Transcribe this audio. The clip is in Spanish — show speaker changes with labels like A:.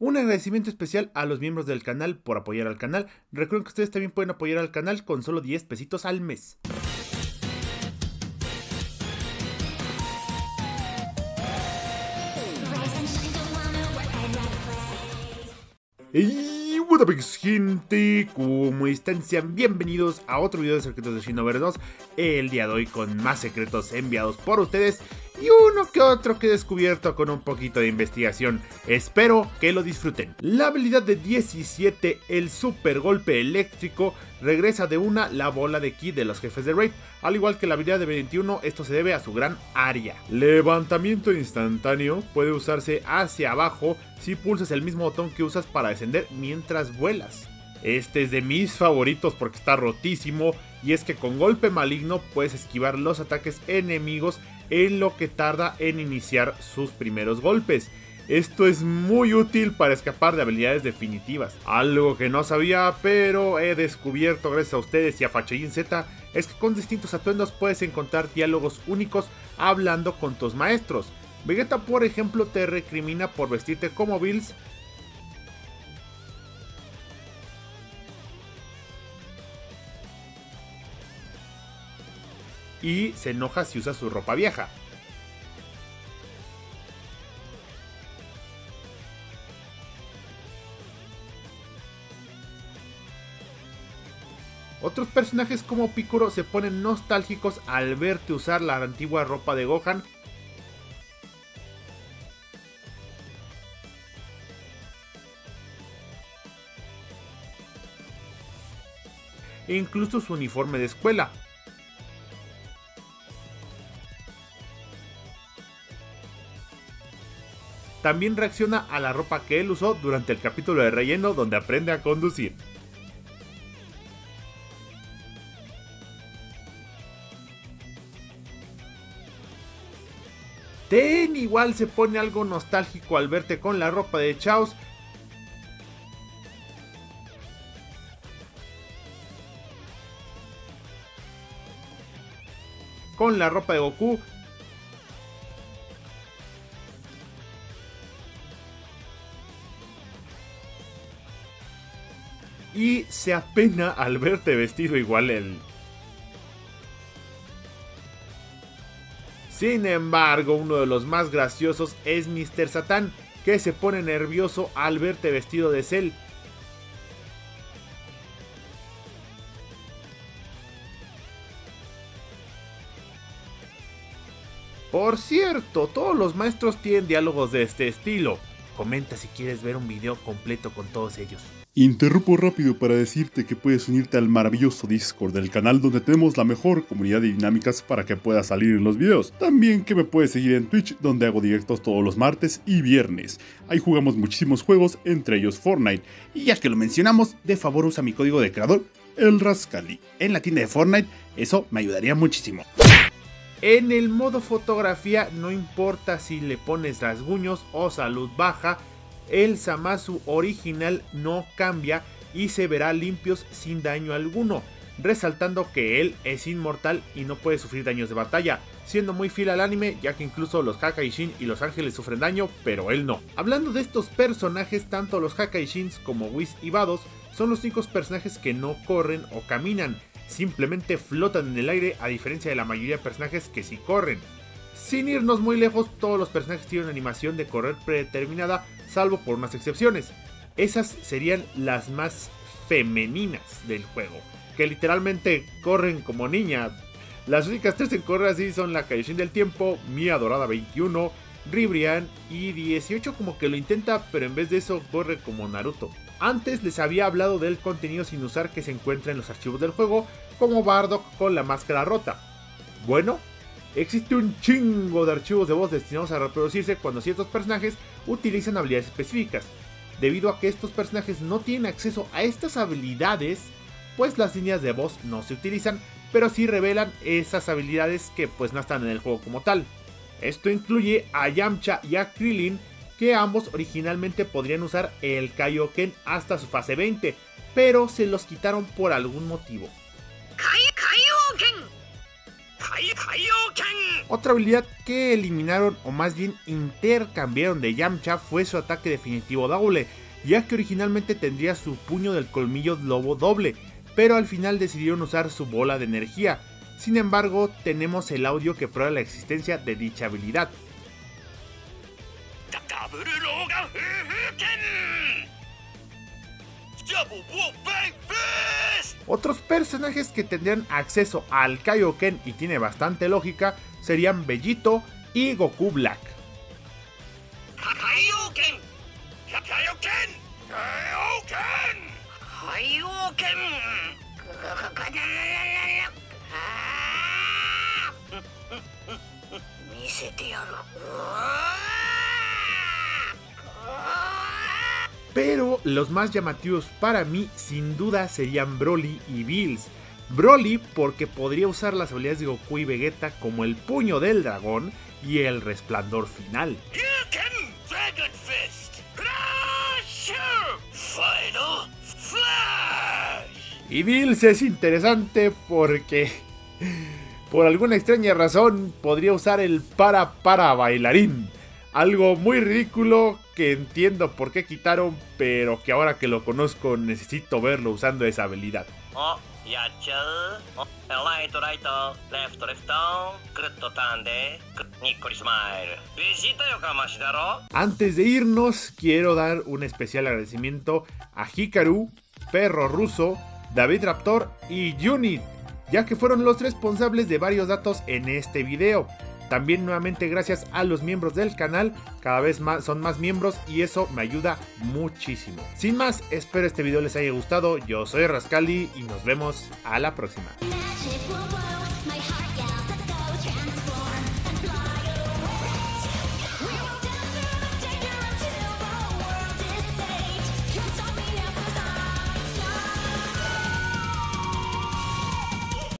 A: Un agradecimiento especial a los miembros del canal por apoyar al canal. Recuerden que ustedes también pueden apoyar al canal con solo 10 pesitos al mes. Y what up gente, ¿cómo están? Sean bienvenidos a otro video de secretos de Shinover 2 El día de hoy con más secretos enviados por ustedes Y uno que otro que he descubierto con un poquito de investigación. Espero que lo disfruten. La habilidad de 17, el super golpe eléctrico Regresa de una la bola de ki de los jefes de raid. Al igual que la habilidad de 21, esto se debe a su gran área. Levantamiento instantáneo puede usarse hacia abajo si pulsas el mismo botón que usas para descender mientras vuelas. Este es de mis favoritos porque está rotísimo y es que con golpe maligno puedes esquivar los ataques enemigos en lo que tarda en iniciar sus primeros golpes. Esto es muy útil para escapar de habilidades definitivas. Algo que no sabía, pero he descubierto gracias a ustedes y a Fachein Z, es que con distintos atuendos puedes encontrar diálogos únicos hablando con tus maestros. Vegeta, por ejemplo, te recrimina por vestirte como Bills. Y se enoja si usa su ropa vieja. Otros personajes como Piccolo se ponen nostálgicos al verte usar la antigua ropa de Gohan e incluso su uniforme de escuela. También reacciona a la ropa que él usó durante el capítulo de relleno donde aprende a conducir. Ten igual se pone algo nostálgico al verte con la ropa de Chaos con la ropa de Goku. Y se apena al verte vestido igual él. Sin embargo, uno de los más graciosos es Mr. Satan, que se pone nervioso al verte vestido de Cell Por cierto, todos los maestros tienen diálogos de este estilo. Comenta si quieres ver un video completo con todos ellos.
B: Interrumpo rápido para decirte que puedes unirte al maravilloso Discord del canal donde tenemos la mejor comunidad de dinámicas para que puedas salir en los videos. También que me puedes seguir en Twitch donde hago directos todos los martes y viernes. Ahí jugamos muchísimos juegos, entre ellos Fortnite. Y ya que lo mencionamos, de favor usa mi código de creador, el Rascali, en la tienda de Fortnite. Eso me ayudaría muchísimo.
A: En el modo fotografía no importa si le pones rasguños o salud baja, el Samasu original no cambia y se verá limpios sin daño alguno, resaltando que él es inmortal y no puede sufrir daños de batalla, siendo muy fiel al anime ya que incluso los Hakaishin y los ángeles sufren daño, pero él no. Hablando de estos personajes, tanto los Hakaishins como Whis y Vados son los únicos personajes que no corren o caminan, simplemente flotan en el aire a diferencia de la mayoría de personajes que sí corren. Sin irnos muy lejos, todos los personajes tienen animación de correr predeterminada, salvo por unas excepciones. Esas serían las más femeninas del juego, que literalmente corren como niña. Las únicas tres en correr así son la Kaioshin del Tiempo, Mi Adorada 21, Ribrian y 18 como que lo intenta, pero en vez de eso corre como Naruto. Antes les había hablado del contenido sin usar que se encuentra en los archivos del juego, como Bardock con la máscara rota. Bueno, existe un chingo de archivos de voz destinados a reproducirse cuando ciertos personajes utilizan habilidades específicas. Debido a que estos personajes no tienen acceso a estas habilidades, pues las líneas de voz no se utilizan, pero sí revelan esas habilidades que pues no están en el juego como tal. Esto incluye a Yamcha y a Krillin, que ambos originalmente podrían usar el Kaioken hasta su fase 20, pero se los quitaron por algún motivo. Otra habilidad que eliminaron o más bien intercambiaron de Yamcha fue su ataque definitivo doble, ya que originalmente tendría su puño del colmillo lobo doble, pero al final decidieron usar su bola de energía. Sin embargo, tenemos el audio que prueba la existencia de dicha habilidad. Otros personajes que tendrían acceso al Kaioken y tiene bastante lógica serían Bellito y Goku Black. Pero los más llamativos para mí sin duda serían Broly y Bills. Broly porque podría usar las habilidades de Goku y Vegeta como el puño del dragón y el resplandor final. Y Bills es interesante porque por alguna extraña razón podría usar el para para bailarín. Algo muy ridículo que entiendo por qué quitaron, pero que ahora que lo conozco necesito verlo usando esa habilidad. Antes de irnos, quiero dar un especial agradecimiento a Hikaru, Perro Ruso, David Raptor y Unit, ya que fueron los responsables de varios datos en este video. También nuevamente gracias a los miembros del canal, cada vez son más miembros y eso me ayuda muchísimo. Sin más, espero este video les haya gustado, yo soy Rascali y nos vemos a la próxima.